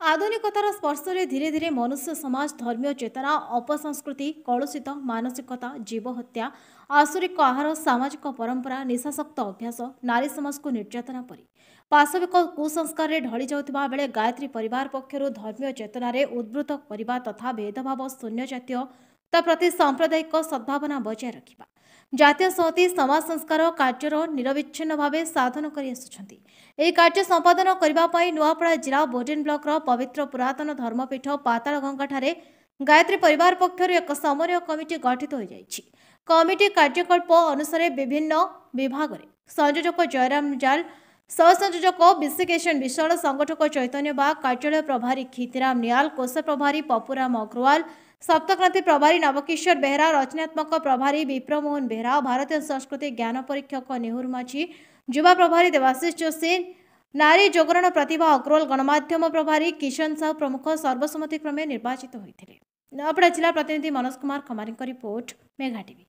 ଆଧୁନିକତାର ସ୍ପର୍ଶରେ ଧୀରେ ଧୀରେ ମନୁଷ୍ୟ ସମାଜ ଧର୍ମୀୟ ଚେତନା ଅପସଂସ୍କୃତି କଳୁଷିତ ମାନସିକତା ଜୀବହତ୍ୟା ଆସୁରିକ ଆହାର ସାମାଜିକ ପରମ୍ପରା ନିଶାସକ୍ତ ଅଭ୍ୟାସ ନାରୀ ସମାଜକୁ ନିର୍ଯାତନା ପରି। ପାଶବିକ କୁସଂସ୍କାରରେ ଢଳି ଯାଉଥିବା ବେଳେ ଗାୟତ୍ରୀ ପରିବାର ପକ୍ଷରୁ ଧର୍ମୀୟ ଚେତନାରେ ଉଦ୍ବୃତ କରିବା ତଥା ଭେଦଭାବ ଶୂନ୍ୟ ଜାତୀୟ ତା ପ୍ରତି ସାମ୍ପ୍ରଦାୟିକ ସଦ୍ଭାବନା ବଜାୟ ରଖିବା। ଜାତୀୟ ସଂହତି ସମାଜ ସଂସ୍କାର କାର୍ଯ୍ୟର ନିରବିଚ୍ଛିନ୍ନ ଭାବେ ସାଧନ କରି ଆସୁଛନ୍ତି। ଏହି କାର୍ଯ୍ୟ ସମ୍ପାଦନ କରିବା ପାଇଁ ନୂଆପଡ଼ା ଜିଲ୍ଲା ବୋର୍ଡେନ୍ ବ୍ଲକର ପବିତ୍ର ପୁରାତନ ଧର୍ମପୀଠ ପାତାଳଗଙ୍ଗାଠାରେ ଗାୟତ୍ରୀ ପରିବାର ପକ୍ଷରୁ ଏକ ସମନ୍ୱୟ କମିଟି ଗଠିତ ହୋଇଯାଇଛି। କମିଟି କାର୍ଯ୍ୟକଳ୍ପ ଅନୁସାରେ ବିଭିନ୍ନ ବିଭାଗରେ ସଂଯୋଜକ ଜୟରାମ ଜାଲ সহসংযোজক বিশ্বকেশন বিশাল সংগঠক চৈতন্য বাগ কার্যালয় প্রভারী ক্ষিতিরাম নিয়াল কোষ প্রভারী পপুরাম অগ্রওয়াল সপ্তক্রান্তি প্রভারী নবকিশোর বেহরা রচনাত্মক প্রভারী বিপ্রমোহন বেহরা ভারতীয় সংস্কৃতি জ্ঞান পরীক্ষক নেহুর মাঝি যুবা প্রভারী দেবাশিষ যোশী নারী যোগরণ প্রতিভা অগ্রওয়াল গণমাধ্যম প্রভারী কিষণ সাহু প্রমুখ সর্বসম্মতিক্রমে নির্বাচিত হয়েছিলেন নয়াপড়া জেলা প্রতিনিধি মনোজ কুমার খমারী রিপোর্ট মেঘা টিভি